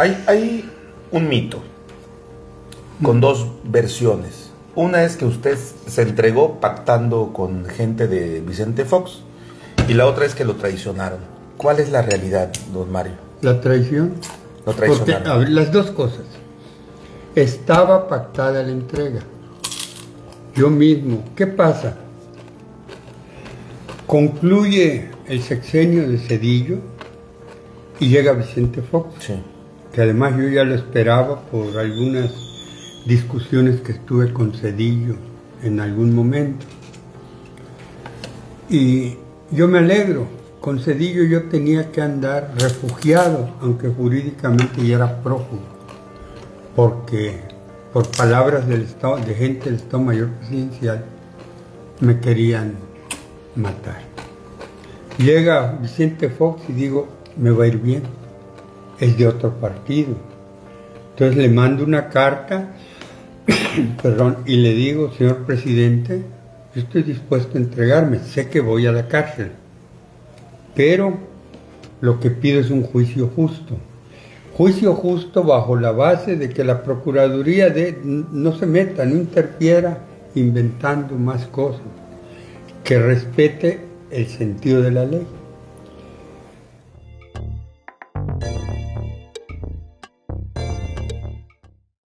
Hay, hay un mito con dos versiones. Una es que usted se entregó pactando con gente de Vicente Fox y la otra es que lo traicionaron. ¿Cuál es la realidad, don Mario? La traición. Lo traicionaron. ver, las dos cosas. Estaba pactada la entrega. Yo mismo. ¿Qué pasa? Concluye el sexenio de Cedillo y llega Vicente Fox, Sí. Que además yo ya lo esperaba por algunas discusiones que estuve con Cedillo en algún momento. Y yo me alegro. Con Cedillo yo tenía que andar refugiado, aunque jurídicamente ya era prófugo, porque por palabras del Estado, de gente del Estado Mayor Presidencial me querían matar. Llega Vicente Fox y digo, me va a ir bien, es de otro partido. Entonces le mando una carta, perdón, y le digo, señor presidente, yo estoy dispuesto a entregarme, sé que voy a la cárcel, pero lo que pido es un juicio justo. Juicio justo bajo la base de que la Procuraduría de, no se meta, no interfiera inventando más cosas, que respete el sentido de la ley.